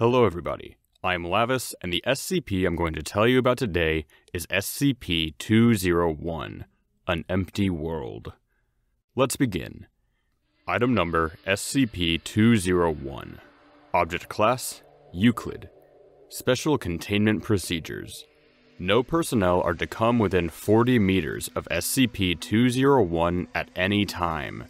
Hello, everybody. I'm Lavis, and the SCP I'm going to tell you about today is SCP 201 An Empty World. Let's begin. Item number SCP 201. Object Class Euclid. Special Containment Procedures. No personnel are to come within 40 meters of SCP 201 at any time.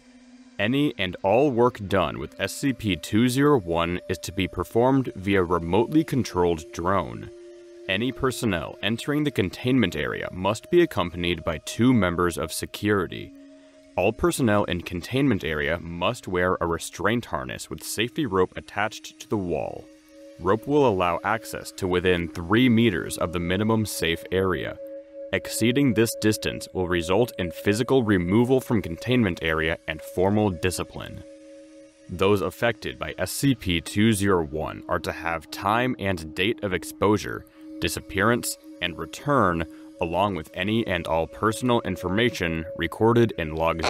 Any and all work done with SCP 201 is to be performed via remotely controlled drone. Any personnel entering the containment area must be accompanied by two members of security. All personnel in containment area must wear a restraint harness with safety rope attached to the wall rope will allow access to within 3 meters of the minimum safe area. Exceeding this distance will result in physical removal from containment area and formal discipline. Those affected by SCP 201 are to have time and date of exposure, disappearance, and return, along with any and all personal information recorded in logs.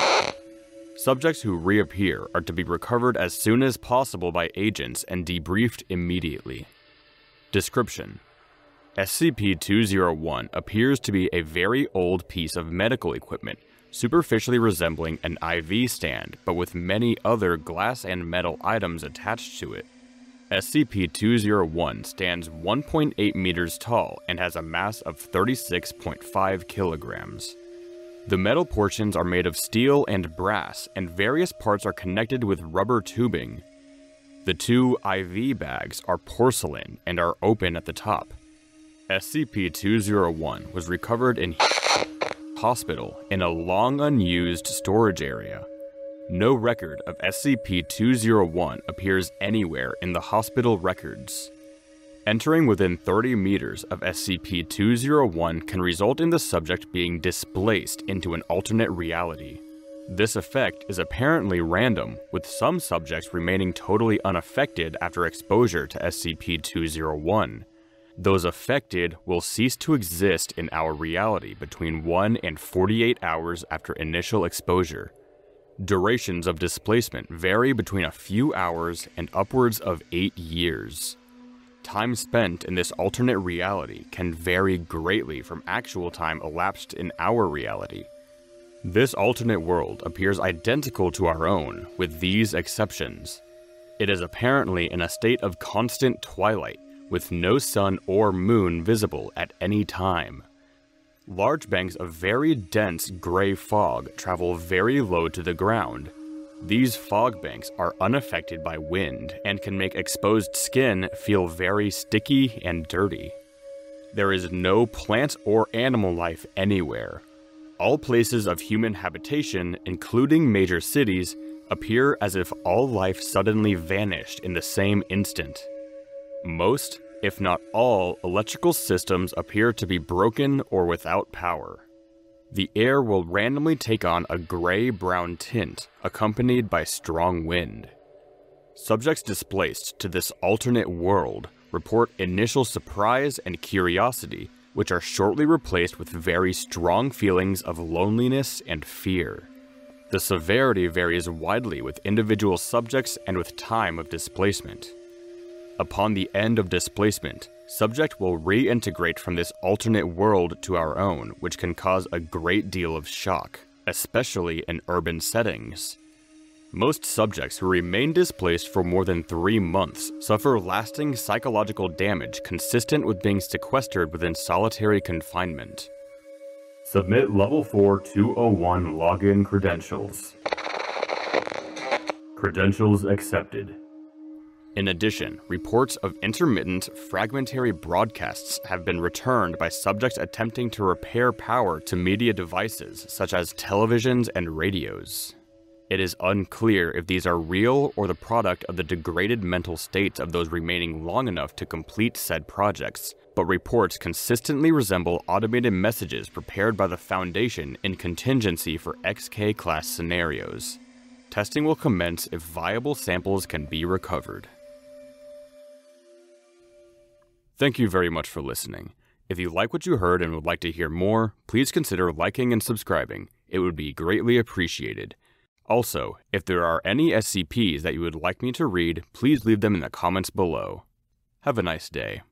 Subjects who reappear are to be recovered as soon as possible by agents and debriefed immediately. Description SCP 201 appears to be a very old piece of medical equipment, superficially resembling an IV stand, but with many other glass and metal items attached to it. SCP 201 stands 1.8 meters tall and has a mass of 36.5 kilograms. The metal portions are made of steel and brass, and various parts are connected with rubber tubing. The two IV bags are porcelain and are open at the top. SCP-201 was recovered in hospital in a long unused storage area. No record of SCP-201 appears anywhere in the hospital records. Entering within 30 meters of SCP-201 can result in the subject being displaced into an alternate reality. This effect is apparently random, with some subjects remaining totally unaffected after exposure to SCP-201. Those affected will cease to exist in our reality between 1 and 48 hours after initial exposure. Durations of displacement vary between a few hours and upwards of 8 years. Time spent in this alternate reality can vary greatly from actual time elapsed in our reality. This alternate world appears identical to our own, with these exceptions. It is apparently in a state of constant twilight, with no sun or moon visible at any time. Large banks of very dense gray fog travel very low to the ground, these fog banks are unaffected by wind and can make exposed skin feel very sticky and dirty. There is no plant or animal life anywhere. All places of human habitation, including major cities, appear as if all life suddenly vanished in the same instant. Most, if not all, electrical systems appear to be broken or without power the air will randomly take on a gray-brown tint, accompanied by strong wind. Subjects displaced to this alternate world report initial surprise and curiosity, which are shortly replaced with very strong feelings of loneliness and fear. The severity varies widely with individual subjects and with time of displacement. Upon the end of displacement, subject will reintegrate from this alternate world to our own, which can cause a great deal of shock, especially in urban settings. Most subjects who remain displaced for more than three months suffer lasting psychological damage consistent with being sequestered within solitary confinement. Submit Level 4 201 login credentials. Credentials accepted. In addition, reports of intermittent, fragmentary broadcasts have been returned by subjects attempting to repair power to media devices such as televisions and radios. It is unclear if these are real or the product of the degraded mental states of those remaining long enough to complete said projects, but reports consistently resemble automated messages prepared by the Foundation in contingency for XK class scenarios. Testing will commence if viable samples can be recovered. Thank you very much for listening. If you like what you heard and would like to hear more, please consider liking and subscribing. It would be greatly appreciated. Also, if there are any SCPs that you would like me to read, please leave them in the comments below. Have a nice day.